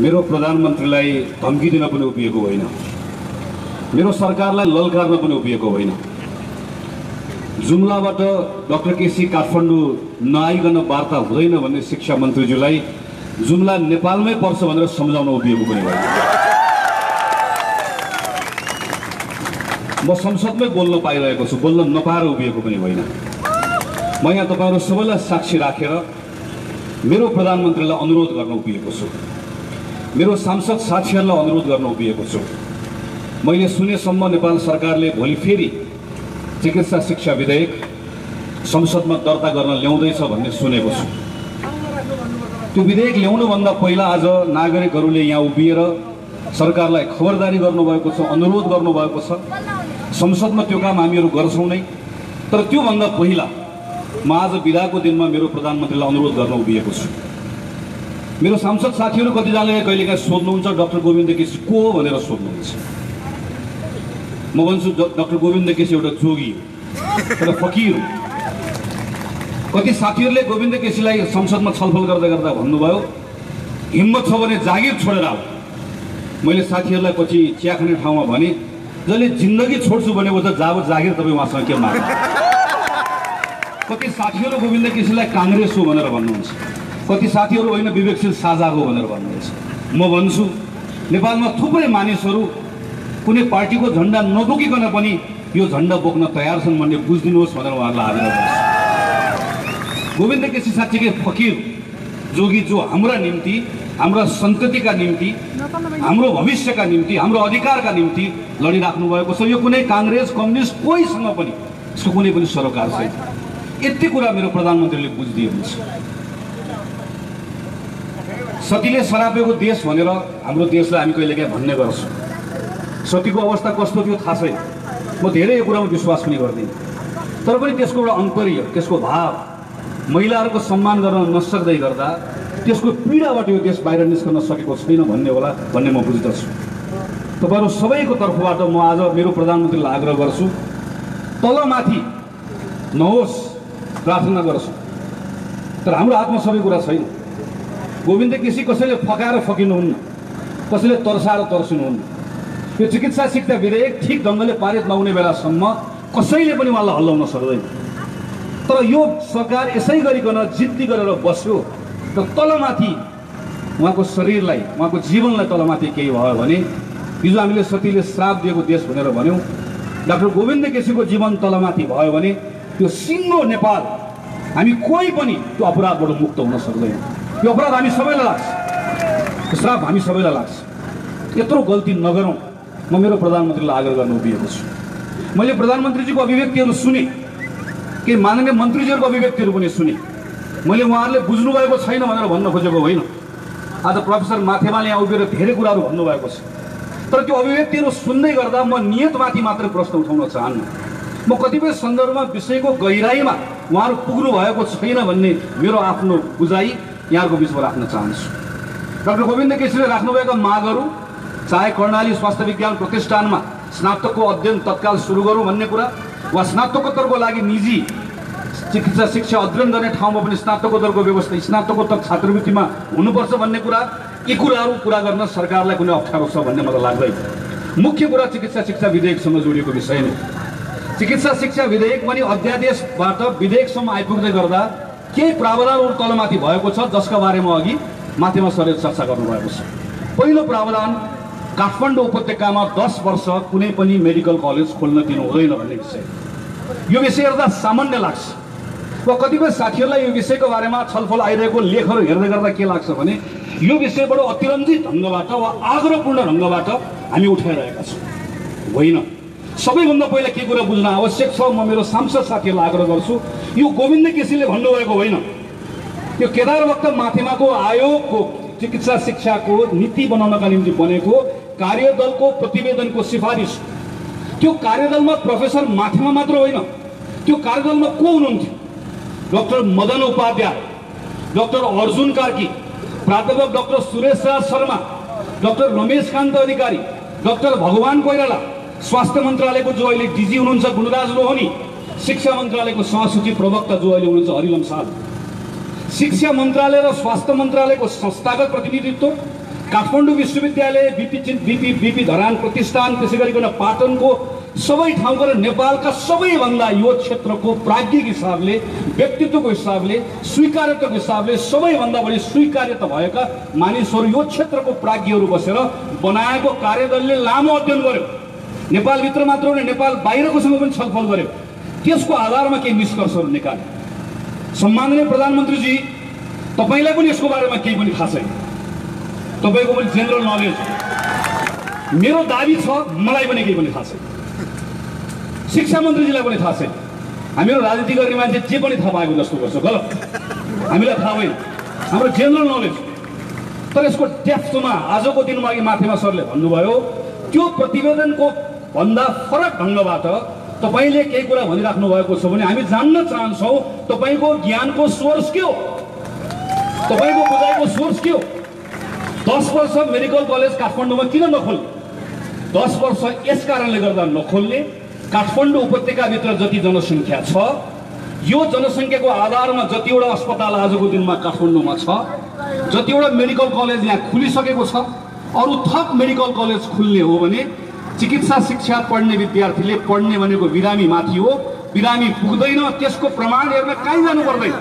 मेरो प्रधानमन्त्रीलाई धम्की दिन पनि उभिएको होइन। मेरो सरकारलाई ललकार्न पनि उभिएको होइन। जुम्लाबाट डक्टर केसी काठमाडौँ नआइकन वार्ता हुँदैन भन्ने शिक्षा मन्त्रीज्यूलाई जुम्ला नेपालमै पर्छ भनेर सम्झाउन उभिएको पनि होइन म संसदमै बोल्न पाइरहेको छु बोल्न नपाएर उभिएको पनि होइन। म यहाँ तपाईँहरू सबैलाई साक्षी राखेर मेरो प्रधानमन्त्रीलाई अनुरोध गर्न उभिएको छु। मेरो सांसद साथीहरूलाई अनुरोध गर्न उभिएको छु। मैले सुनेसम्म नेपाल सरकारले भोलि फेरि चिकित्सा शिक्षा विधेयक संसदमा दर्ता गर्न ल्याउँदैछ भन्ने सुनेको छु। त्यो विधेयक ल्याउनुभन्दा पहिला आज नागरिकहरूले यहाँ उभिएर सरकारलाई खबरदारी गर्नुभएको छ अनुरोध गर्नुभएको छ। संसदमा त्यो काम हामीहरू गर्छौँ नै। तर त्योभन्दा पहिला म आज बिदाको दिनमा मेरो प्रधानमन्त्रीलाई अनुरोध गर्न उभिएको छु। मेरो सांसद साथीहरू कतिजनाले कहिलेकाहीँ सोध्नुहुन्छ डक्टर गोविन्द केसी को भनेर सोध्नुहुन्छ। म भन्छु डक्टर गोविन्द केसी एउटा जोगी एउटा फकिर कति साथीहरूले गोविन्द केसीलाई संसदमा छलफल गर्दा गर्दा भन्नुभयो हिम्मत छ भने जागिर छोडेर आऊ। मैले साथीहरूलाई पछि चिया खाने ठाउँमा भने जसले जिन्दगी छोड्छु भनेको त जाब जागिर तपाईँ उहाँसँग के माग्नु? कति साथीहरू गोविन्द केसीलाई काङ्ग्रेस हो भनेर भन्नुहुन्छ। कति साथीहरू होइन विवेकशील साझा हो भनेर भन्नुहुन्छ। म भन्छु नेपालमा थुप्रै मानिसहरू कुनै पार्टीको झन्डा नबोकिकन पनि यो झन्डा बोक्न तयार छन् भन्ने बुझिदिनुहोस् भनेर उहाँहरूलाई आग्रह गर्छु गोविन्द केसी साँच्चीकै फकिर जोगी जो हाम्रा निम्ति हाम्रा सन्ततिका निम्ति हाम्रो भविष्यका निम्ति हाम्रो अधिकारका निम्ति लडिराख्नु भएको छ। यो कुनै काङ्ग्रेस कम्युनिस्ट कोहीसँग पनि यसको कुनै पनि सरोकार छैन। यति कुरा मेरो प्रधानमन्त्रीले बुझिदिए हुन्छ सतीले सरापेको देश भनेर हाम्रो देशलाई हामी कहिलेकाहीँ भन्ने गर्छौँ। सतीको अवस्था कस्तो थियो थाहा छैन। म धेरै कुरामा विश्वास पनि गर्दिनँ। तर पनि त्यसको एउटा अन्तर्य त्यसको भाव महिलाहरूको सम्मान गर्न नसक्दै गर्दा त्यसको पीडाबाट यो देश बाहिर निस्कन सकेको छैन भन्ने होला भन्ने म बुझ्दछु। तपाईँहरू सबैको तर्फबाट म आज मेरो प्रधानमन्त्रीलाई आग्रह गर्छु तलमाथि नहोस् प्रार्थना गर्छु। तर हाम्रो हातमा सबै कुरा छैन। गोविन्द केसी कसैले फकाएर फकिनुहुन्न कसैले तर्साएर तर्सिनुहुन्न। यो चिकित्सा शिक्षा विधेयक ठिक ढङ्गले पारित नहुने बेलासम्म कसैले पनि उहाँलाई हल्लाउन सक्दैन। तर यो सरकार यसै गरिकन जिद्दी गरेर बस्यो र तलमाथि उहाँको शरीरलाई उहाँको जीवनलाई तलमाथि केही भयो भने हिजो हामीले सतीले श्राप दिएको देश भनेर भन्यौँ डाक्टर गोविन्द केसीको जीवन तलमाथि भयो भने त्यो सिङ्गो नेपाल हामी कोही पनि त्यो अपराधबाट मुक्त हुन सक्दैन। यो अपराध हामी सबैलाई लाग्छ। त्यो श्राप हामी सबैलाई लाग्छ। यत्रो गल्ती नगरौँ। म मेरो प्रधानमन्त्रीलाई आग्रह गर्न उभिएको छु। मैले प्रधानमन्त्रीजीको अभिव्यक्तिहरू सुने केही माननीय मन्त्रीजीहरूको अभिव्यक्तिहरू पनि सुने। मैले उहाँहरूले बुझ्नुभएको छैन भनेर भन्न खोजेको होइन। आज प्रोफेसर माथेमाले यहाँ उभिएर धेरै कुराहरू भन्नुभएको छ। तर त्यो अभिव्यक्तिहरू सुन्दै गर्दा म नियतमाथि मात्रै प्रश्न उठाउन चाहन्न। म कतिपय सन्दर्भमा विषयको गहिराइमा उहाँहरू पुग्नु भएको छैन भन्ने मेरो आफ्नो बुझाइ यहाँको बिचमा राख्न चाहन्छु। डाक्टर गोविन्द केसीले राख्नुभएका मागहरू चाहे कर्णाली स्वास्थ्य विज्ञान प्रतिष्ठानमा स्नातकको अध्ययन तत्काल सुरु गरौँ भन्ने कुरा वा स्नातकोत्तरको लागि निजी चिकित्सा शिक्षा अध्ययन गर्ने ठाउँमा पनि स्नातकोत्तरको व्यवस्था स्नातकोत्तर छात्रवृत्तिमा हुनुपर्छ भन्ने कुरा यी कुराहरू पुरा गर्न सरकारलाई कुनै अप्ठ्यारो छ भन्ने मलाई लाग्दैन। मुख्य कुरा चिकित्सा शिक्षा विधेयकसँग जोडिएको विषय नै चिकित्सा शिक्षा विधेयक पनि अध्यादेशबाट विधेयकसम्म आइपुग्दै गर्दा केही प्रावधानहरू तलमाथि भएको छ जसका बारेमा अघि माथिमा सरेर चर्चा गर्नुभएको छ। पहिलो प्रावधान काठमाडौँ उपत्यकामा दस वर्ष कुनै पनि मेडिकल कलेज खोल्न दिनु हुँदैन भन्ने विषय। यो विषय हेर्दा सामान्य लाग्छ। वा कतिपय साथीहरूलाई यो विषयको बारेमा छलफल आइरहेको लेखहरू हेर्दै गर्दा के लाग्छ भने यो विषयबाट अतिरञ्जित ढङ्गबाट वा आग्रहपूर्ण ढङ्गबाट हामी उठाइरहेका छौँ। होइन। सबैभन्दा पहिला के कुरा बुझ्न आवश्यक छ? म मेरो सांसद साथीहरूलाई आग्रह गर्छु यो गोविन्द केसीले भन्नुभएको होइन। यो केदार वक्त माथिमाको आयोगको चिकित्सा शिक्षाको नीति बनाउनका निम्ति बनेको कार्यदलको प्रतिवेदनको सिफारिस। त्यो कार्यदलमा प्रोफेसर माथिमा मात्र होइन त्यो कार्यदलमा को हुनुहुन्थ्यो? डक्टर मदन उपाध्याय डक्टर अर्जुन कार्की प्राध्यापक doctor Suresh Raj Sharma doctor Ramesh Kant Adhikari doctor Bhagwan Koirala स्वास्थ्य मन्त्रालयको जो अहिले डिजी हुनुहुन्छ गुणराज रोहनी शिक्षा मन्त्रालयको सहसचिव प्रवक्ता जो अहिले हुनुहुन्छ हरिलम साल शिक्षा मन्त्रालय र स्वास्थ्य मन्त्रालयको संस्थागत प्रतिनिधित्व काठमाडौँ विश्वविद्यालय बिपी बिपी बिपी धरान प्रतिष्ठान त्यसै गरिकन पाटनको सबै ठाउँको र नेपालका सबैभन्दा यो क्षेत्रको प्राज्ञिक हिसाबले व्यक्तित्वको हिसाबले स्वीकार्यताको हिसाबले सबैभन्दा बढी स्वीकार्यता भएका मानिसहरू यो क्षेत्रको प्राज्ञहरू बसेर बनाएको कार्यदलले लामो अध्ययन गर्यो। नेपालभित्र मात्र होइन नेपाल बाहिरकोसँग पनि छलफल गर्यो। त्यसको आधारमा केही निष्कर्षहरू निकाल्यो। सम्माननीय प्रधानमन्त्रीजी तपाईँलाई पनि यसको बारेमा केही पनि थाहा छैन तपाईँको पनि जेनरल नलेज मेरो दाबी छ मलाई पनि केही पनि थाहा छैन शिक्षा मन्त्रीजीलाई पनि थाहा छैन हामीहरू राजनीति गर्ने मान्छे जे पनि थाहा पाएको जस्तो गर्छ गलत। हामीलाई थाहा होइन हाम्रो जेनरल नलेज तर यसको डेप्थमा आजको दिनमा अघि माथिमा सरले भन्नुभयो त्यो प्रतिवेदनको भन्दा फरक ढङ्गबाट तपाईँले केही कुरा भनिराख्नु भएको छ भने हामी जान्न चाहन्छौँ। तपाईँको ज्ञानको सोर्स के हो? तपाईँको बुझाइको सोर्स के हो? दस वर्ष मेडिकल कलेज काठमाडौँमा किन नखोल्ने? दस वर्ष यस कारणले गर्दा नखोल्ने। काठमाडौँ उपत्यकाभित्र जति जनसङ्ख्या छ यो जनसङ्ख्याको आधारमा जतिवटा अस्पताल आजको दिनमा काठमाडौँमा छ जतिवटा मेडिकल कलेज यहाँ खुलिसकेको छ अरू थप मेडिकल कलेज खुल्ने हो भने चिकित्सा शिक्षा पढ्ने विद्यार्थीले पढ्ने भनेको बिरामी माथि हो। बिरामी पुग्दैन त्यसको प्रमाण हेर्न कहीँ जानु पर्दैन।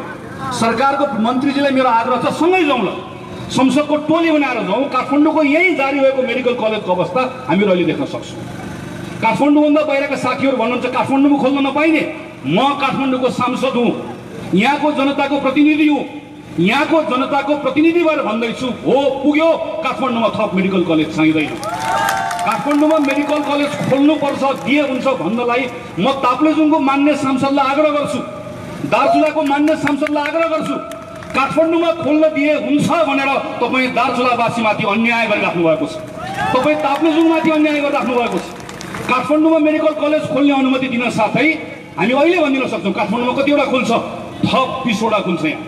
सरकारको मन्त्रीजीलाई मेरो आग्रह छ सँगै जाउँ ल। संसदको टोली बनाएर जाउँ। काठमाडौँको यही जारी भएको मेडिकल कलेजको अवस्था हामीहरू अहिले देख्न सक्छौँ। काठमाडौँभन्दा बाहिरका साथीहरू भन्नुहुन्छ काठमाडौँमा खोल्न नपाइने। म काठमाडौँको सांसद हुँ। यहाँको जनताको प्रतिनिधि हुँ। यहाँको जनताको प्रतिनिधि भएर भन्दैछु हो पुग्यो। काठमाडौँमा थप मेडिकल कलेज चाहिँदैन। काठमाडौँमा मेडिकल कलेज खोल्नुपर्छ दिए हुन्छ भन्नलाई म ताप्लेजुङको मान्य सांसदलाई आग्रह गर्छु। दार्चुलाको मान्य सांसदलाई आग्रह गर्छु। काठमाडौँमा खोल्न दिए हुन्छ भनेर तपाईँ दार्चुलावासीमाथि अन्याय गरिराख्नु भएको छ। तपाईँ ताप्लेजुङमाथि अन्याय गरिराख्नु भएको छ। काठमाडौँमा मेडिकल कलेज खोल्ने अनुमति दिन साथै हामी अहिले भनिदिन सक्छौँ काठमाडौँमा कतिवटा खुल्छ? थप बिसवटा खुल्छ यहाँ।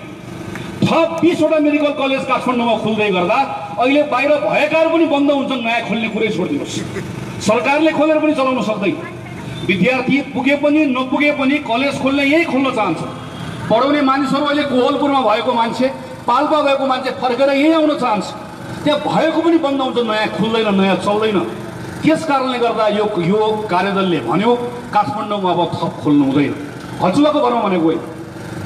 थप बिसवटा मेडिकल कलेज काठमाडौँमा खुल्दै गर्दा अहिले बाहिर भएकाहरू पनि बन्द हुन्छन् नयाँ खोल्ने कुरै छोडिदिनुहोस्। सरकारले खोलेर पनि चलाउन सक्दैन। विद्यार्थी पुगे पनि नपुगे पनि कलेज खोल्ने यही खोल्न चाहन्छ। पढाउने मानिसहरू अहिले कोहलपुरमा भएको मान्छे पाल्पा भएको मान्छे फर्केर यहीँ आउन चाहन्छ। त्यहाँ भएको पनि बन्द हुन्छ नयाँ खुल्दैन नयाँ चल्दैन। त्यस कारणले गर्दा यो यो कार्यदलले भन्यो काठमाडौँमा अब थप खोल्नु हुँदैन। हजुरको भरमा भनेको होइन।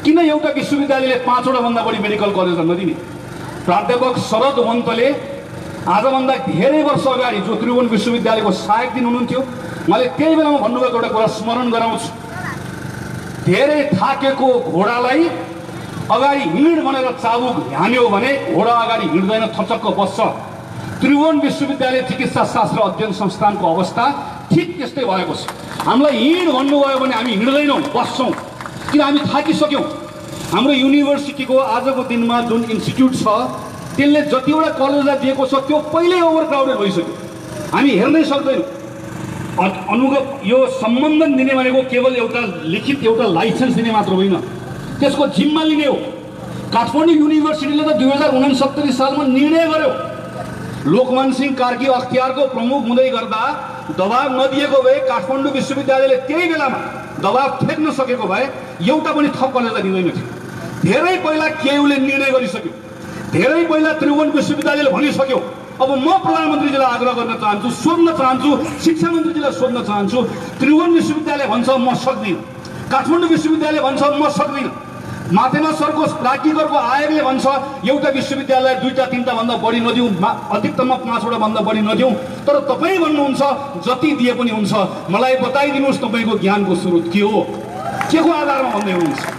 किन एउटा विश्वविद्यालयले पाँचवटा भन्दा बढी मेडिकल कलेजहरू नदिने प्राध्यापक शरद वन्तले आजभन्दा धेरै वर्ष अगाडि जो त्रिभुवन विश्वविद्यालयको सहायक दिन हुनुहुन्थ्यो उहाँले त्यही बेलामा भन्नुभएको एउटा कुरा स्मरण गराउँछु। धेरै थाकेको घोडालाई अगाडि हिँड भनेर चाबुक हान्यो भने घोडा अगाडि हिँड्दैन थचक्क बस्छ। त्रिभुवन विश्वविद्यालय चिकित्सा शास्त्र अध्ययन संस्थानको अवस्था ठिक त्यस्तै भएको छ। हामीलाई हिँड भन्नुभयो भने हामी हिँड्दैनौँ बस्छौँ। किन हामी थाकिसक्यौँ? हाम्रो युनिभर्सिटीको आजको दिनमा जुन इन्स्टिच्युट छ त्यसले जतिवटा कलेजलाई दिएको छ त्यो पहिल्यै ओभर क्राउडेड भइसक्यो। हामी हेर्नै सक्दैनौँ। अ- अनुगत यो सम्बन्धन दिने भनेको केवल एउटा लिखित एउटा लाइसेन्स दिने मात्र होइन। त्यसको जिम्मा लिने हो। काठमाडौँ युनिभर्सिटीले त दुई हजार उनासत्तरी सालमा निर्णय गर्यो। लोकमान सिंह कार्की अख्तियारको प्रमुख हुँदै गर्दा दबाब नदिएको भए काठमाडौँ विश्वविद्यालयले त्यही बेलामा दबाब फेक्न सकेको भए एउटा पनि थप कलेजलाई दिँदैन थियो धेरै पहिला केयुले निर्णय गरिसक्यो। धेरै पहिला त्रिभुवन विश्वविद्यालयले भनिसक्यो। अब म प्रधानमन्त्रीजीलाई आग्रह गर्न चाहन्छु सोध्न चाहन्छु शिक्षा मन्त्रीजीलाई सोध्न चाहन्छु त्रिभुवन विश्वविद्यालय भन्छ म सक्दिनँ। काठमाडौँ विश्वविद्यालय भन्छ म सक्दिनँ। माथेमा सरको प्राज्ञिकरको आयोगले भन्छ एउटा विश्वविद्यालय दुईवटा तिनवटा भन्दा बढी नदिउँ मा अधिकतममा पाँचवटा भन्दा बढी नदिउँ। तर तपाईँ भन्नुहुन्छ जति दिए पनि हुन्छ। मलाई बताइदिनुहोस् तपाईँको ज्ञानको स्रोत के हो? के को आधारमा भन्दै हुनुहुन्छ?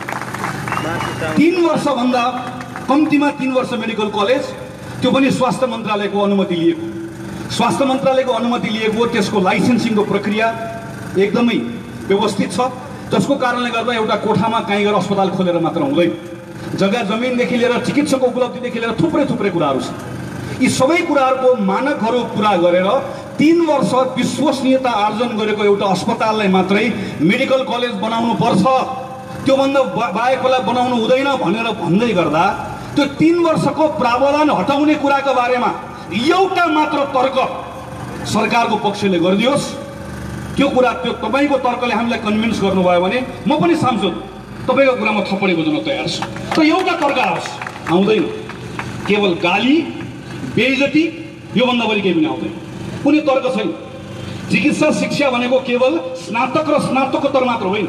तिन वर्षभन्दा कम्तीमा तिन वर्ष मेडिकल कलेज त्यो पनि स्वास्थ्य मन्त्रालयको अनुमति लिएको। स्वास्थ्य मन्त्रालयको अनुमति लिएको त्यसको लाइसेन्सिङको प्रक्रिया एकदमै व्यवस्थित छ। जसको कारणले गर्दा एउटा कोठामा काहीँ गएर अस्पताल खोलेर मात्र हुँदैन। जग्गा जमिनदेखि लिएर चिकित्सक उपलब्धिदेखि लिएर थुप्रै थुप्रै कुराहरू छन्। यी सबै कुराहरूको मानकहरू पुरा गरेर तिन वर्ष विश्वसनीयता आर्जन गरेको एउटा अस्पताललाई मात्रै मेडिकल कलेज बनाउनु पर्छ त्योभन्दा बाहेकलाई बनाउनु हुँदैन भनेर भन्दै गर्दा त्यो तिन वर्षको प्रावधान हटाउने कुराको बारेमा एउटा मात्र तर्क सरकारको पक्षले गरिदियोस्। त्यो कुरा त्यो तपाईँको तर्कले हामीलाई कन्भिन्स गर्नुभयो भने म पनि सांसद तपाईँको कुरामा थप्पडी बुझ्न तयार छु। त एउटा तर्क आओस् आउँदैन। केवल गाली बेइज्जती योभन्दा बढी केही पनि आउँदैन। कुनै तर्क छैन। चिकित्सा शिक्षा भनेको केवल स्नातक र स्नातकोत्तर मात्र होइन।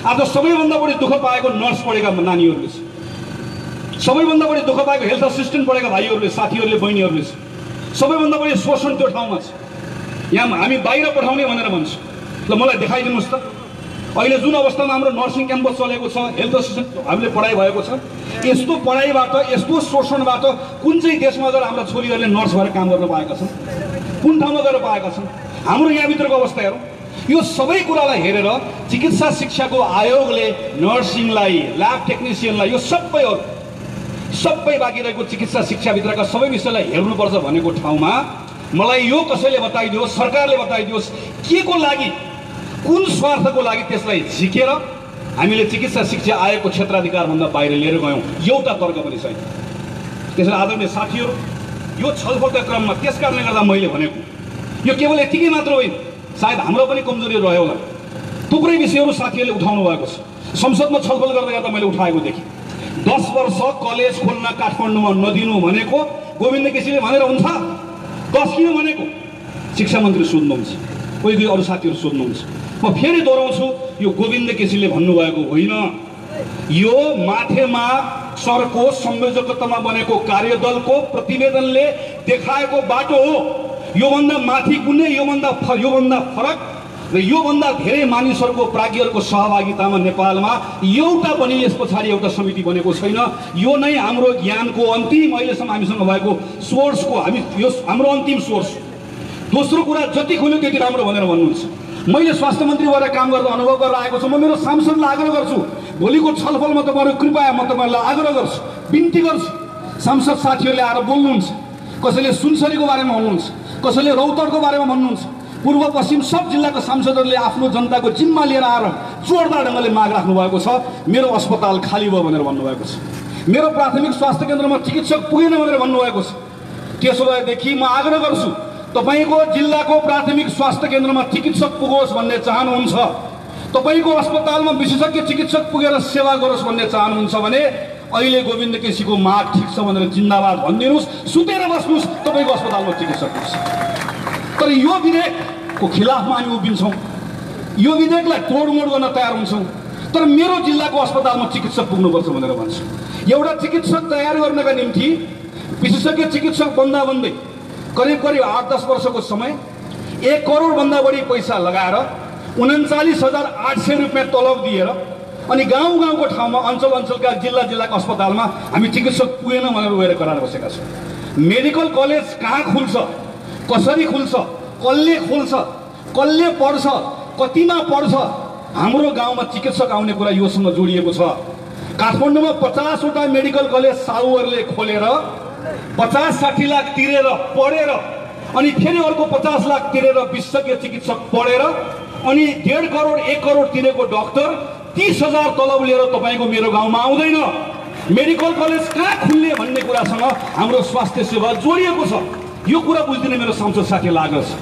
आज सबैभन्दा बढी दुःख पाएको नर्स पढेका नानीहरूले छ सबैभन्दा बढी दुःख पाएको हेल्थ असिस्टेन्ट पढेका भाइहरूले साथीहरूले बहिनीहरूले छ सबैभन्दा बढी शोषण त्यो ठाउँमा छ यहाँ हामी बाहिर पठाउने भनेर भन्छु ल मलाई देखाइदिनुहोस् त अहिले जुन अवस्थामा हाम्रो नर्सिङ क्याम्पस चलेको छ हेल्थ असिस्टेन्ट हामीले पढाइ भएको छ यस्तो पढाइबाट यस्तो शोषणबाट कुन चाहिँ देशमा गएर हाम्रा छोरीहरूले नर्स भएर काम गर्न पाएका छन् कुन ठाउँमा गएर पाएका छन् हाम्रो यहाँभित्रको अवस्था हेरौँ यो सबै कुरालाई हेरेर चिकित्सा शिक्षाको आयोगले नर्सिङलाई ल्याब टेक्निसियनलाई यो सबैहरू सबै बाँकी रहेको चिकित्सा शिक्षाभित्रका सबै विषयलाई हेर्नुपर्छ भनेको ठाउँमा मलाई यो कसैले बताइदियोस् सरकारले बताइदियोस् के को लागि कुन स्वार्थको लागि त्यसलाई झिकेर हामीले चिकित्सा शिक्षा आयोगको क्षेत्राधिकारभन्दा बाहिर लिएर गयौँ? एउटा तर्क पनि छैन। त्यसैले आदरणीय साथीहरू यो छलफलका क्रममा त्यस कारणले गर्दा मैले भनेको यो केवल यतिकै मात्र होइन। सायद हाम्रो पनि कमजोरी रह्यो होला। थुप्रै विषयहरू साथीहरूले उठाउनु भएको छ। संसदमा छलफल गर्दै गर्दा मैले उठाएको देखेँ। दस वर्ष कलेज खोल्न काठमाडौँमा नदिनु भनेको गोविन्द केसीले भनेर हुन्छ? दस किन भनेको? शिक्षा मन्त्री सोध्नुहुन्छ। कोही कोही अरू साथीहरू सोध्नुहुन्छ। म फेरि दोहोऱ्याउँछु यो गोविन्द केसीले भन्नुभएको होइन। यो माथेमा सरको संयोजकत्वमा बनेको कार्यदलको प्रतिवेदनले देखाएको बाटो हो। योभन्दा माथि कुनै योभन्दा फ योभन्दा फरक र योभन्दा धेरै मानिसहरूको प्राज्ञहरूको सहभागितामा नेपालमा एउटा पनि यस पछाडि एउटा समिति बनेको छैन। यो नै हाम्रो ज्ञानको अन्तिम अहिलेसम्म हामीसँग भएको सोर्सको हामी यो हाम्रो अन्तिम सोर्स दोस्रो कुरा जति खुल्यो त्यति राम्रो भनेर भन्नुहुन्छ। मैले स्वास्थ्य मन्त्री भएर काम गर्दा अनुभव गरेर आएको छु। म मेरो सांसदलाई आग्रह गर्छु। भोलिको छलफलमा तपाईँहरू कृपया म तपाईँहरूलाई आग्रह गर्छु बिन्ती गर्छु। सांसद साथीहरूले आएर बोल्नुहुन्छ। कसैले सुनसरीको बारेमा भन्नुहुन्छ। कसैले रौतडको बारेमा भन्नुहुन्छ? पूर्व पश्चिम सब जिल्लाको सांसदहरूले आफ्नो जनताको जिम्मा लिएर आएर जोरदार ढङ्गले माग राख्नु भएको छ। मेरो अस्पताल खाली भयो भनेर भन्नुभएको छ। मेरो प्राथमिक स्वास्थ्य केन्द्रमा चिकित्सक पुगेन भनेर भन्नुभएको छ। त्यसो भएदेखि म आग्रह गर्छु तपाईँको जिल्लाको प्राथमिक स्वास्थ्य केन्द्रमा चिकित्सक पुगोस् भन्ने चाहनुहुन्छ। तपाईँको अस्पतालमा विशेषज्ञ चिकित्सक पुगेर सेवा गरोस् भन्ने चाहनुहुन्छ भने अहिले गोविन्द केसीको माग ठिक छ भनेर जिन्दाबाद भनिदिनुहोस्। सुतेर बस्नुहोस् तपाईँको अस्पतालमा चिकित्सक तर यो विधेयकको खिलाफमा हामी उभिन्छौँ। यो विधेयकलाई तोडमोड गर्न तयार हुन्छौँ। तर मेरो जिल्लाको अस्पतालमा चिकित्सक पुग्नुपर्छ भनेर भन्छु। एउटा चिकित्सक तयार गर्नका निम्ति विशेषज्ञ चिकित्सक बन्दा बन्दै करिब करिब आठ दस वर्षको समय एक करोडभन्दा बढी पैसा लगाएर उन्चालिस हजार आठ सय रुपियाँ तलब दिएर अनि गाउँ गाउँको ठाउँमा अञ्चल अञ्चलका जिल्ला जिल्लाको अस्पतालमा हामी चिकित्सक पुगेन भनेर गएर कराएर बसेका छौँ। मेडिकल कलेज कहाँ खुल्छ? कसरी खुल्छ? कसले खोल्छ? कसले पढ्छ? कतिमा पढ्छ? हाम्रो गाउँमा चिकित्सक आउने कुरा योसँग जोडिएको छ। काठमाडौँमा पचासवटा मेडिकल कलेज साहुहरूले खोलेर पचास साठी लाख तिरेर पढेर अनि फेरि अर्को पचास लाख तिरेर विशेषज्ञ चिकित्सक पढेर अनि डेढ करोड एक करोड तिरेको डक्टर तिस हजार तलब लिएर तपाईँको मेरो गाउँमा आउँदैन। मेडिकल कलेज कहाँ खुल्ने भन्ने कुरासँग हाम्रो स्वास्थ्य सेवा जोडिएको छ। यो कुरा बुझिदिने मेरो सांसद साथी लाग्छ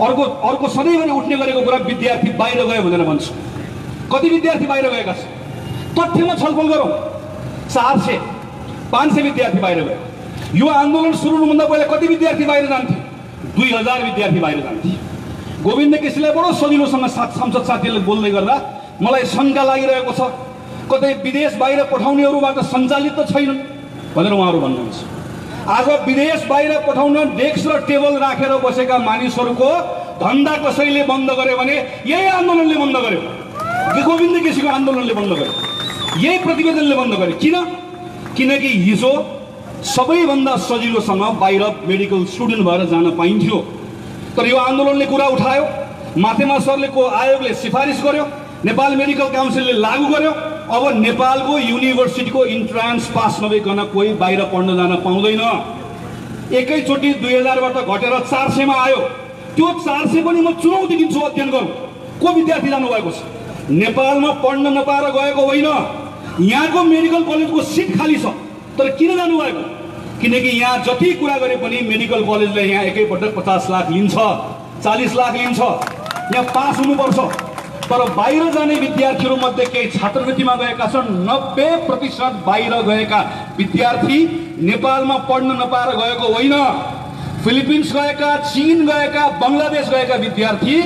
अर्को अर्को सधैँभरि उठ्ने गरेको कुरा विद्यार्थी बाहिर गयो भनेर भन्छु। कति विद्यार्थी बाहिर गएका छन्? तथ्यमा छलफल गरौँ। चार सय पाँच सय विद्यार्थी बाहिर गयो यो आन्दोलन सुरु हुनुभन्दा पहिला कति विद्यार्थी बाहिर जान्थे? दुई हजार विद्यार्थी बाहिर जान्थे। गोविन्द केसीलाई बडो सजिलोसँग सांसद साथीहरूले बोल्दै गर्दा मलाई शङ्का लागिरहेको छ। कतै विदेश बाहिर पठाउनेहरूबाट सञ्चालित त छैनन् भनेर उहाँहरू भन्नुहुन्छ। आज विदेश बाहिर पठाउन डेस्क र टेबल राखेर बसेका मानिसहरूको धन्दा कसैले बन्द गर्यो भने यही आन्दोलनले बन्द गर्यो। गोविन्द केसीको आन्दोलनले बन्द गर्यो। यही प्रतिवेदनले बन्द गर्यो। किन? किनकि हिजो सबैभन्दा सजिलोसँग बाहिर मेडिकल स्टुडेन्ट भएर जान पाइन्थ्यो। तर यो आन्दोलनले कुरा उठायो। माथेमा सरले को आयोगले सिफारिस गर्यो। नेपाल मेडिकल काउन्सिलले लागू गर्यो। अब नेपालको युनिभर्सिटीको इन्ट्रान्स पास नभइकन कोही बाहिर पढ्न जान पाउँदैन। एकैचोटि दुई हजारबाट घटेर चार सयमा आयो। त्यो चार सय पनि म चुनौती दिन्छु अध्ययन गरौँ। को विद्यार्थी जानुभएको छ? नेपालमा पढ्न नपाएर गएको होइन। यहाँको मेडिकल कलेजको सिट खाली छ। तर किन जानुभएको? किनकि यहाँ जति कुरा गरे पनि मेडिकल कलेजले यहाँ एकैपटक पचास लाख लिन्छ चालिस लाख लिन्छ। यहाँ पास हुनुपर्छ। तर बाहिर जाने विद्यार्थीहरूमध्ये केही छात्रवृत्तिमा गएका छन्। नब्बे प्रतिशत बाहिर गएका विद्यार्थी नेपालमा पढ्न नपाएर गएको होइन। फिलिपिन्स गएका चिन गएका बङ्गलादेश गएका विद्यार्थी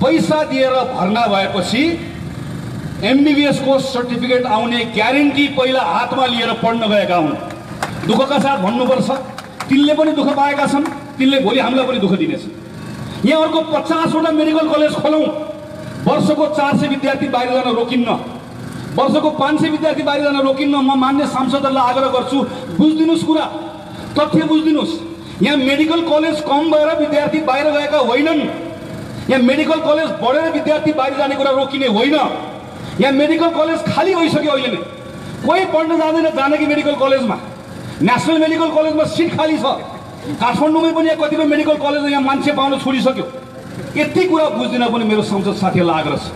पैसा दिएर भर्ना भएपछि एमबिबिएसको सर्टिफिकेट आउने ग्यारेन्टी पहिला हातमा लिएर पढ्न गएका हुन्। दुःखका साथ भन्नुपर्छ तिनले पनि दुःख पाएका छन् तिनले भोलि हामीलाई पनि दुःख दिनेछ यहाँ अर्को पचासवटा मेडिकल कलेज खोलौँ। वर्षको चार सय विद्यार्थी बाहिर जान रोकिन्न। वर्षको पाँच सय विद्यार्थी बाहिर जान रोकिन्न म मान्य सांसदहरूलाई आग्रह गर्छु बुझिदिनुहोस् कुरा तथ्य बुझिदिनुहोस्। यहाँ मेडिकल कलेज कम भएर विद्यार्थी बाहिर गएका होइनन्। यहाँ मेडिकल कलेज बढेर विद्यार्थी बाहिर जाने कुरा रोकिने होइन। यहाँ मेडिकल कलेज खाली भइसक्यो अहिले नै कोही पढ्न जाँदैन जानकी मेडिकल कलेजमा। नेसनल मेडिकल कलेजमा सिट खाली छ। काठमाडौँमै पनि यहाँ कतिपय मेडिकल कलेजमा यहाँ मान्छे पाउन छोडिसक्यो। यति कुरा बुझ्दिन पनि मेरो संसद साथीहरूलाई आग्रह छ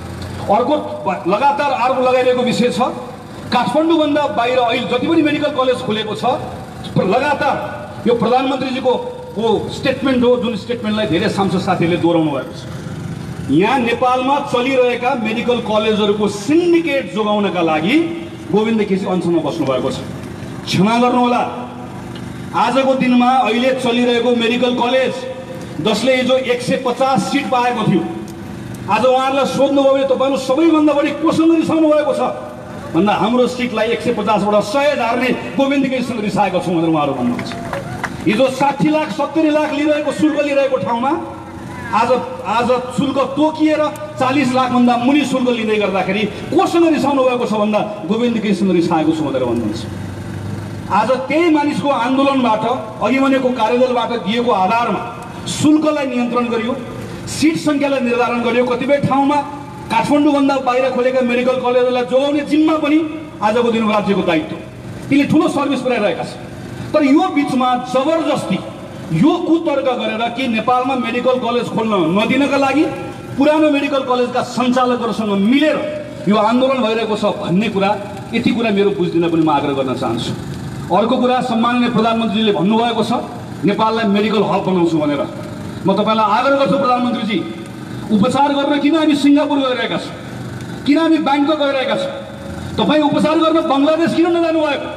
अर्को लगातार आरोप लगाइरहेको विषय छ काठमाडौँभन्दा बाहिर अहिले जति पनि मेडिकल कलेज खुलेको छ लगातार यो प्रधानमन्त्रीजीको को स्टेटमेन्ट हो जुन स्टेटमेन्टलाई धेरै सांसद साथीहरूले दोहोऱ्याउनु भएको छ। यहाँ नेपालमा चलिरहेका मेडिकल कलेजहरूको सिन्डिकेट जोगाउनका लागि गोविन्द केसी अनसनमा बस्नुभएको छ। क्षमा गर्नुहोला आजको दिनमा अहिले चलिरहेको मेडिकल कलेज जसले हिजो एक सय पचास सिट पाएको थियो आज उहाँहरूलाई सोध्नुभयो भने तपाईँहरू सबैभन्दा बढी कोसँग रिसाउनु भएको छ भन्दा हाम्रो सिटलाई एक सय पचासबाट सय झार्ने गोविन्द केसीसँग रिसाएको छौँ भनेर उहाँहरू भन्नुहुन्छ हिजो साठी लाख सत्तरी लाख लिइरहेको शुल्क लिइरहेको ठाउँमा आज आज शुल्क तोकिएर चालिस लाखभन्दा मुनि शुल्क लिँदै गर्दाखेरि कोसँग रिसाउनु भएको छ भन्दा गोविन्द केसीसँग रिसाएको छु भनेर भन्नुहुन्छ आज त्यही मानिसको आन्दोलनबाट अघि भनेको कार्यदलबाट दिएको आधारमा शुल्कलाई नियन्त्रण गरियो सिट सङ्ख्यालाई निर्धारण गरियो कतिपय ठाउँमा काठमाडौँभन्दा बाहिर खोलेका मेडिकल कलेजहरूलाई जोगाउने जिम्मा पनि आजको दिन राज्यको दायित्व तिनले ठुलो सर्भिस पुऱ्याइरहेका छन्। तर यो बिचमा जबरजस्ती यो कुतर्क गरेर कि नेपालमा मेडिकल कलेज खोल्न नदिनका लागि पुरानो मेडिकल कलेजका सञ्चालकहरूसँग मिलेर यो आन्दोलन भइरहेको छ भन्ने कुरा यति कुरा मेरो बुझ्दिन पनि म आग्रह गर्न चाहन्छु। अर्को कुरा सम्माननीय प्रधानमन्त्रीले भन्नुभएको छ नेपाललाई मेडिकल हब बनाउँछु भनेर। म तपाईँलाई आग्रह गर्छु प्रधानमन्त्रीजी उपचार गर्न किन हामी सिङ्गापुर गइरहेका छौँ? किन हामी ब्याङ्कक गइरहेका छौँ? तपाईँ उपचार गर्न बङ्गलादेश किन नजानु भएको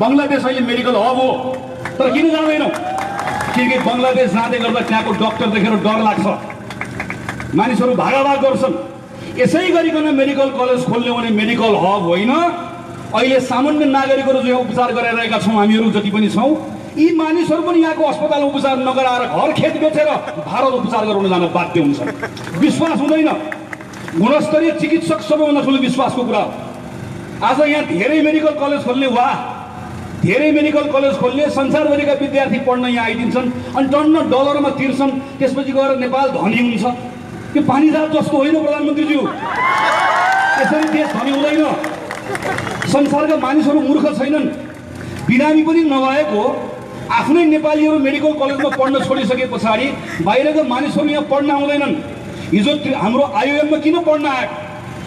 बङ्गलादेश अहिले मेडिकल हब हो तर किन जाँदैनौँ? किनकि बङ्गलादेश जाँदै गर्दा त्यहाँको डक्टर देखेर डर लाग्छ। मानिसहरू भागाभाग गर्छन्। यसै गरिकन मेडिकल कलेज खोल्ने भने मेडिकल हब होइन। अहिले सामान्य नागरिकहरू जो उपचार गराइरहेका छौँ हामीहरू जति पनि छौँ यी मानिसहरू पनि यहाँको अस्पताल उपचार नगराएर घर खेत बेचेर भारत उपचार गराउन जान बाध्य हुन्छ। विश्वास हुँदैन। गुणस्तरीय चिकित्सक सबैभन्दा ठुलो विश्वासको कुरा हो। आज यहाँ धेरै मेडिकल कलेज खोल्ने वा धेरै मेडिकल कलेज खोल्ने संसारभरिका विद्यार्थी पढ्न यहाँ आइदिन्छन् अनि टन्न डलरमा तिर्छन्। त्यसपछि गएर नेपाल धनी हुन्छ। यो पानी जहाज जस्तो होइन प्रधानमन्त्रीज्यू। यसरी देश धनी हुँदैन। संसारका मानिसहरू मूर्ख छैनन्। बिरामी पनि नभएको आफ्नै नेपालीहरू मेडिकल कलेजमा पढ्न छोडिसके पछाडि बाहिरका मानिसहरू यहाँ पढ्न आउँदैनन्। हिजो हाम्रो आइओएममा किन पढ्न आएको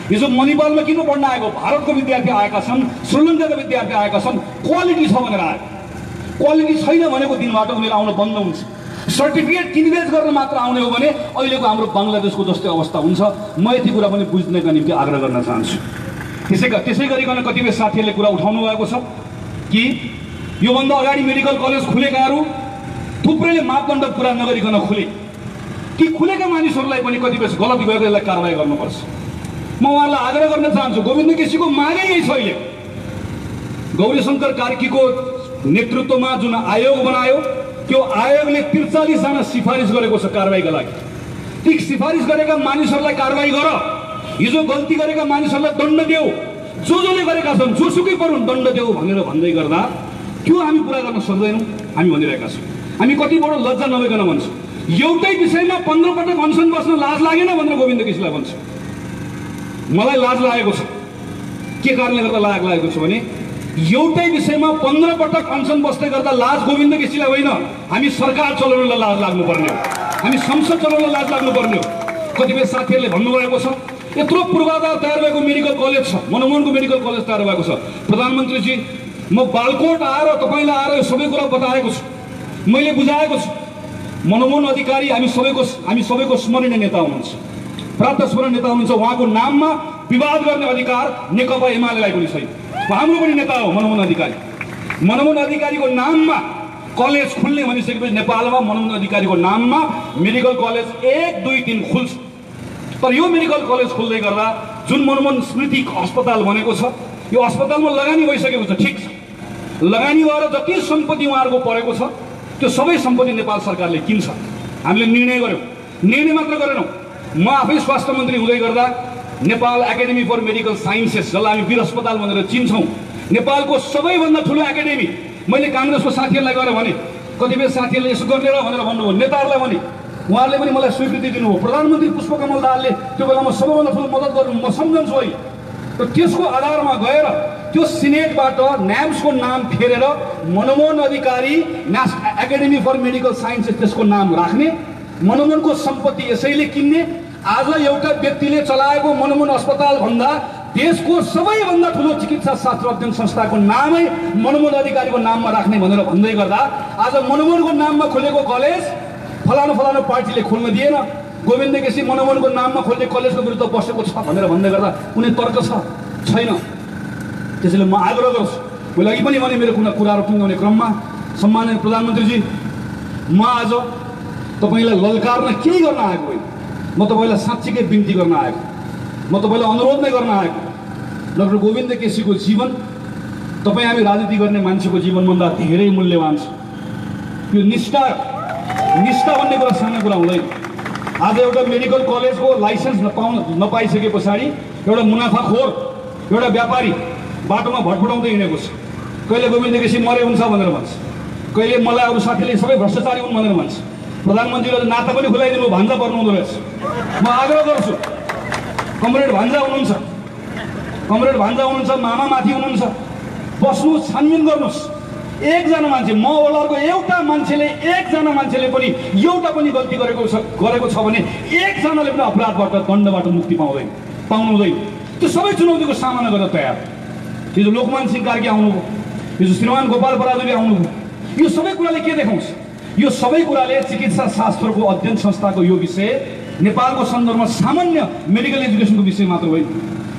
हिजो मणिपालमा किन पढ्न आएको? भारतको विद्यार्थी आएका छन् श्रीलङ्काका विद्यार्थी आएका छन् क्वालिटी छ भनेर आएको क्वालिटी छैन भनेको दिनबाट उनीहरू आउन बन्द हुन्छ। सर्टिफिकेट किनबेच गर्न मात्र आउने हो भने अहिलेको हाम्रो बङ्गलादेशको जस्तै अवस्था हुन्छ। म यति कुरा पनि बुझ्नका निम्ति आग्रह गर्न चाहन्छु। त्यसै त्यसै गरिकन कतिपय साथीहरूले कुरा उठाउनु भएको छ कि योभन्दा अगाडि मेडिकल कलेज खुलेकाहरू थुप्रैले मापदण्ड पुरा नगरिकन खुले। ती खुलेका मानिसहरूलाई पनि कतिपय गलती भएको यसलाई कारवाही गर्नुपर्छ। म उहाँलाई आग्रह गर्न चाहन्छु गोविन्द केसीको मागै यही छ अहिले। गौरीशङ्कर कार्कीको नेतृत्वमा जुन आयोग बनायो त्यो आयोगले त्रिचालिसजना सिफारिस गरेको छ कारवाहीका लागि। ती सिफारिस गरेका मानिसहरूलाई कारवाही गर। हिजो गल्ती गरेका मानिसहरूलाई दण्ड देऊ। जो जसले गरेका छन् जोसुकै परुन् दण्ड देऊ भनेर भन्दै गर्दा त्यो हामी पुरा गर्न सक्दैनौँ। हामी भनिरहेका छौँ। हामी कति बडो लज्जा नभइकन भन्छौँ। एउटै विषयमा पन्ध्र पटक अनसन बस्न लाज लागेन भनेर गोविन्द केसीलाई भन्छु? मलाई लाज लागेको छ। के कारणले गर्दा लाग लागेको छ भने एउटै विषयमा पन्ध्र पटक अनसन बस्दै गर्दा लाज गोविन्द केसीलाई होइन। हामी सरकार चलाउनलाई लाज लाग्नुपर्ने हो। हामी संसद चलाउन लाज लाग्नुपर्ने हो। कतिपय साथीहरूले भन्नुभएको छ यत्रो पूर्वाधार तयार भएको मेडिकल कलेज छ। मनमोहनको मेडिकल कलेज तयार भएको छ। प्रधानमन्त्रीजी म बालकोट आएर तपाईँलाई आएर यो सबै कुरा बताएको छु। मैले बुझाएको छु। मनमोहन अधिकारी हामी सबैको हामी सबैको स्मरणीय नेता हुनुहुन्छ। प्राप्त स्मरण नेता हुनुहुन्छ। उहाँको नाममा विवाद गर्ने अधिकार नेकपा एमालेलाई पनि छैन। हाम्रो पनि नेता हो मनमोहन अधिकारी। मनमोहन अधिकारीको नाममा कलेज खुल्ने भनिसकेपछि नेपालमा मनमोहन अधिकारीको नाममा मेडिकल कलेज एक दुई तिन खुल्छ। तर यो मेडिकल कलेज खुल्दै गर्दा जुन मनमोहन स्मृति अस्पताल बनेको छ यो अस्पतालमा लगानी भइसकेको छ ठिक छ। लगानी भएर जति सम्पत्ति उहाँहरूको परेको छ त्यो सबै सम्पत्ति नेपाल सरकारले किन्छ। हामीले निर्णय गऱ्यौँ निर्णय मात्र गरेनौँ। म आफै स्वास्थ्य मन्त्री हुँदै गर्दा Nepal academy for medical sciences जसलाई हामी वीर अस्पताल भनेर चिन्छौँ नेपालको सबैभन्दा ठुलो एकाडेमी मैले काङ्ग्रेसको साथीहरूलाई गएर भने कतिपय साथीहरूले यसो गर्ने र भनेर भन्नुभयो नेताहरूलाई भने उहाँहरूले पनि मलाई स्वीकृति दिनुभयो। प्रधानमन्त्री पुष्पकमल दाहालले त्यो बेलामा सबैभन्दा ठुलो मद्दत गर्नु म सम्झन्छु है। र त्यसको आधारमा गएर त्यो सिनेटबाट न्याम्सको नाम फेरेर मनमोहन अधिकारी न्यास एकाडेमी फर मेडिकल साइन्सेस त्यसको नाम राख्ने मनमोहनको सम्पत्ति यसैले किन्ने आज एउटा व्यक्तिले चलाएको मनमोहन अस्पताल भन्दा देशको सबैभन्दा ठुलो चिकित्सा शास्त्र अध्ययन संस्थाको नामै मनमोहन अधिकारीको नाममा राख्ने भनेर भन्दै गर्दा आज मनमोहनको नाममा खोलेको कलेज फलानु फलानु पार्टीले खोल्न दिएन। गोविन्द केसी मनमोहनको नाममा खोल्ने कलेजको विरुद्ध बसेको छ भनेर भन्दै गर्दा कुनै तर्क छ? छैन। त्यसैले म आग्रह गर्छु। मैले अघि पनि भने मेरो कुना कुराहरू टुङ्गाउने क्रममा सम्माननीय प्रधानमन्त्रीजी म आज तपाईँलाई ललकार्न केही गर्न आएको होइन म तपाईँलाई साँच्चीकै बिन्ती गर्न आएको म तपाईँलाई अनुरोध नै गर्न आएको डाक्टर गोविन्द केसीको जीवन तपाईँ हामी राजनीति गर्ने मान्छेको जीवनभन्दा धेरै मूल्यवान छ। यो निष्ठा निष्ठा भन्ने कुरा सानो कुरा हुँदैन। आज एउटा मेडिकल कलेजको लाइसेन्स नपाउन नपाइसके पछाडि एउटा मुनाफाखोर एउटा व्यापारी बाटोमा भटभटाउँदै हिँडेको छ। कहिले गोविन्द केसी मरे हुन्छ भनेर भन्छ। कहिले मलाई अरू साथीले सबै भ्रष्टाचारी हुन् भनेर भन्छ। प्रधानमन्त्रीले नाता पनि खुलाइदिनु भान्जा पर्नु हुँदो रहेछ। म आग्रह गर्छु कमरेड भान्जा हुनुहुन्छ। कमरेड भान्जा हुनुहुन्छ मामा माथि हुनुहुन्छ। बस्नु छानबिन गर्नुहोस्। एकजना मान्छे म ओलारको एउटा मान्छेले एकजना मान्छेले पनि एउटा पनि गल्ती गरेको छ गरेको छ भने एकजनाले पनि अपराधबाट दण्डबाट मुक्ति पाउँदैन पाउनु हुँदैन त्यो सबै चुनौतीको सामना गर्न तयार। हिजो लोकमान सिंह कार्की आउनुभयो हिजो श्रीमान गोपाल बराजुली आउनुभयो यो सबै कुराले के देखाउँछ यो सबै कुराले चिकित्सा शास्त्रको अध्ययन संस्थाको यो विषय नेपालको सन्दर्भमा सामान्य मेडिकल एजुकेसनको विषय मात्र होइन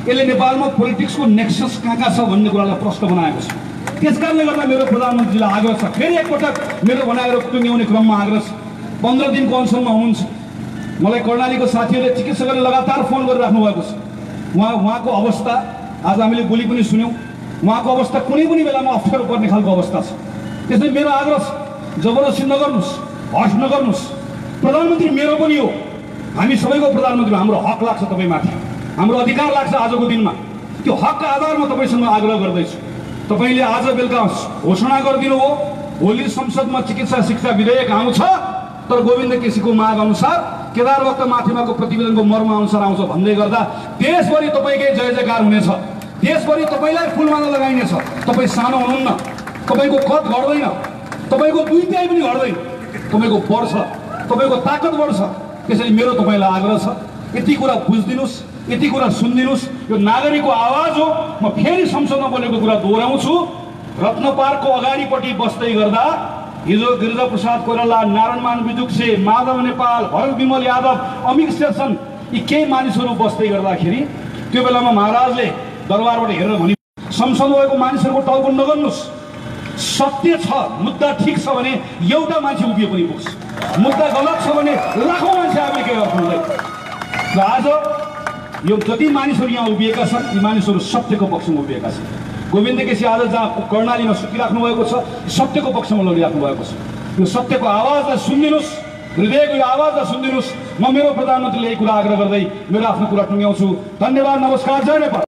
यसले नेपालमा पोलिटिक्सको नेक्सस कहाँ कहाँ छ भन्ने कुरालाई प्रश्न बनाएको छ। त्यस कारणले गर्दा मेरो प्रधानमन्त्रीलाई आग्रह छ फेरि एकपटक मेरो भनाएर टुङ्ग्याउने क्रममा आग्रह छ। पन्ध्र दिनको अनसनमा हुनुहुन्छ। मलाई कर्णालीको साथीहरूले चिकित्सकहरूले लगातार फोन गरिराख्नु भएको छ। उहाँ उहाँको अवस्था आज हामीले गोली पनि सुन्यौँ। उहाँको अवस्था कुनै पनि बेलामा अप्ठ्यारो पर्ने खालको अवस्था छ। त्यसैले मेरो आग्रह छ जबरजस्ती नगर्नुहोस् हट नगर्नुहोस्। प्रधानमन्त्री मेरो पनि हो। हामी सबैको प्रधानमन्त्री। हाम्रो हक लाग्छ तपाईँमाथि हाम्रो अधिकार लाग्छ आजको दिनमा। त्यो हकका आधारमा तपाईँसँग आग्रह गर्दैछु। तपाईँले आज बेलुका घोषणा गरिदिनु हो भोलि संसदमा चिकित्सा शिक्षा विधेयक आउँछ तर गोविन्द केसीको माग अनुसार केदार भक्त माथिमाको प्रतिवेदनको मर्म अनुसार आउँछ भन्दै गर्दा देशभरि तपाईँकै जय जयकार हुनेछ। देशभरि तपाईँलाई फुलमाला लगाइनेछ तपाईँ सानो हुनुहुन्न। तपाईँको कद घट्दैन। तपाईँको दुई त्याइ पनि घट्दैन। तपाईँको बढ्छ तपाईँको ताकत बढ्छ। त्यसैले मेरो तपाईँलाई आग्रह छ यति कुरा बुझिदिनुहोस् यति कुरा सुनिदिनुहोस्। यो नागरिकको आवाज हो। म फेरि संसदमा बोलेको कुरा दोहोऱ्याउँछु। रत्न पार्कको अगाडिपट्टि बस्दै गर्दा हिजो गिरिजा प्रसाद कोइराला नारायणमान बिजुक्से माधव नेपाल भरत विमल यादव अमित शेरसन यी केही मानिसहरू बस्दै गर्दाखेरि त्यो बेलामा महाराजले दरबारबाट हेरेर भनि संसद भएको मानिसहरूको टाउको नगर्नुहोस्। सत्य छ मुद्दा ठिक छ भने एउटा मान्छे उभिए पनि पुग्छ। मुद्दा गलत छ भने लाखौँ मान्छे केही अर्थ हुँदैन र आज यो जति मानिसहरू यहाँ उभिएका छन् ती मानिसहरू सत्यको पक्षमा उभिएका छन्। गोविन्द केसी आज जहाँ कर्णालीमा सुतिराख्नु भएको छ सत्यको पक्षमा लडिराख्नु भएको छ। यो सत्यको आवाजलाई सुनिदिनुहोस् हृदयको यो आवाजलाई सुनिदिनुहोस्। म मेरो प्रधानमन्त्रीले यही कुरा आग्रह गर्दै मेरो आफ्नो कुरा टुङ्ग्याउँछु। धन्यवाद नमस्कार जय नेपाल।